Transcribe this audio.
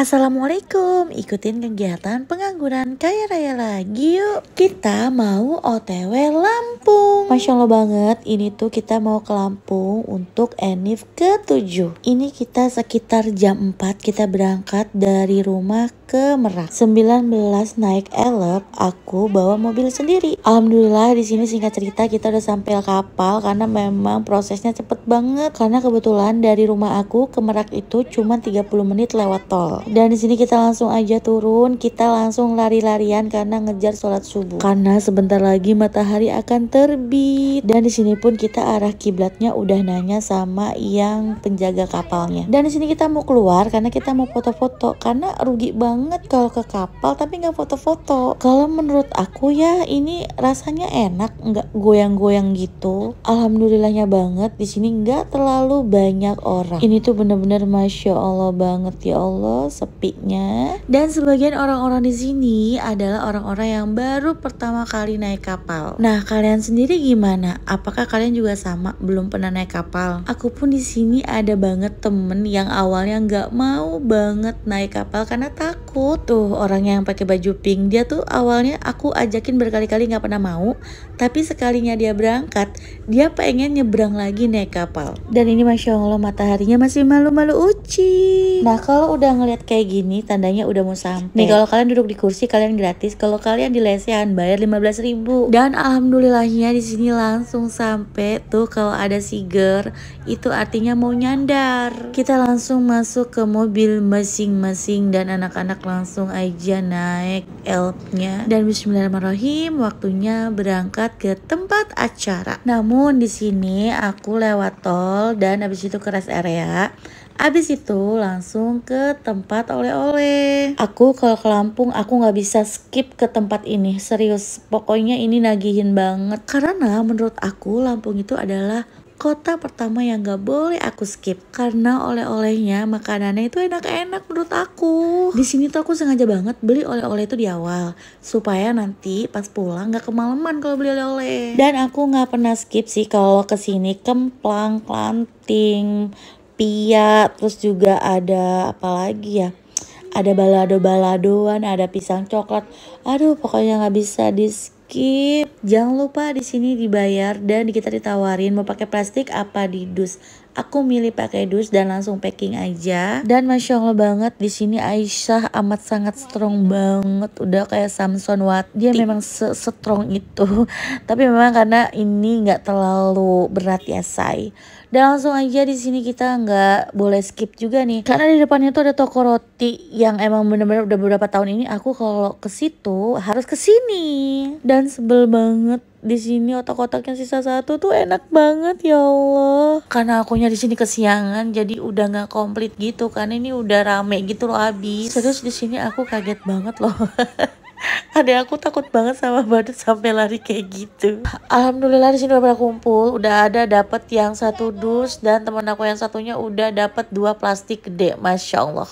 Assalamualaikum, ikutin kegiatan pengangguran kaya raya lagi. Yuk Kita mau otw Lampung. Masya Allah banget, ini tuh kita mau ke Lampung untuk Enif ke-7 Ini kita sekitar jam 4 kita berangkat dari rumah ke Merak. 19 naik elep, aku bawa mobil sendiri. Alhamdulillah di sini singkat cerita kita udah sampai kapal Karena memang prosesnya cepet banget. Karena kebetulan dari rumah aku ke Merak itu cuma 30 menit lewat tol dan di sini kita langsung aja turun, kita langsung lari-larian karena ngejar sholat subuh. Karena sebentar lagi matahari akan terbit. Dan di sini pun kita arah kiblatnya udah nanya sama yang penjaga kapalnya. Dan di sini kita mau keluar karena kita mau foto-foto karena rugi banget kalau ke kapal tapi nggak foto-foto. Kalau menurut aku ya ini rasanya enak, nggak goyang-goyang gitu. Alhamdulillahnya banget di sini nggak terlalu banyak orang. Ini tuh bener-bener masya Allah banget ya Allah sepinya. Dan sebagian orang-orang di sini adalah orang-orang yang baru pertama kali naik kapal. Nah, kalian sendiri gimana? Apakah kalian juga sama belum pernah naik kapal? Aku pun di sini ada banget temen yang awalnya nggak mau banget naik kapal karena takut. Tuh orang yang pakai baju pink dia tuh awalnya aku ajakin berkali-kali nggak pernah mau, tapi sekalinya dia berangkat, dia pengen nyebrang lagi naik kapal. Dan ini masya Allah mataharinya masih malu-malu uci. Nah kalau udah ngeliat kayak gini tandanya udah mau sampai. Nih kalau kalian duduk di kursi kalian gratis, kalau kalian di lesehan bayar 15.000. Dan alhamdulillahnya di sini langsung sampai tuh kalau ada siger itu artinya mau nyandar. Kita langsung masuk ke mobil masing-masing dan anak-anak langsung aja naik elfnya dan bismillahirrahmanirrahim waktunya berangkat ke tempat acara. Namun di sini aku lewat tol dan habis itu ke rest area Abis itu langsung ke tempat oleh-oleh. Aku kalau ke Lampung aku nggak bisa skip ke tempat ini serius. Pokoknya ini nagihin banget karena menurut aku Lampung itu adalah kota pertama yang gak boleh aku skip karena oleh-olehnya makanannya itu enak-enak menurut aku. Di sini tuh aku sengaja banget beli oleh-oleh itu di awal supaya nanti pas pulang gak kemalaman kalau beli oleh-oleh. Dan aku nggak pernah skip sih kalau ke sini kemplang, klanting, lumpia terus juga ada apa lagi ya? Ada balado-baladoan ada pisang coklat. Aduh pokoknya nggak bisa di skip. Jangan lupa di sini dibayar dan kita ditawarin mau pakai plastik apa di dus. Aku milih pakai dus dan langsung packing aja. Dan masya allah banget di sini Aisyah amat sangat strong banget. Udah kayak Samson Watt dia memang se strong itu. Tapi memang karena ini nggak terlalu berat ya say dan langsung aja di sini kita nggak boleh skip juga nih. Karena di depannya tuh ada toko roti yang emang bener-bener udah beberapa tahun ini aku kalau ke situ harus ke sini. Dan sebel banget. Di sini otak-otak yang sisa satu tuh enak banget ya Allah. Karena akunya di sini kesiangan jadi udah nggak komplit gitu karena ini udah rame gitu loh abis terus di sini aku kaget banget loh. Ada aku takut banget sama badut sampai lari kayak gitu. Alhamdulillah di sini udah pada kumpul. Udah ada dapat yang satu dus dan teman aku yang satunya udah dapat dua plastik gede. Masya allah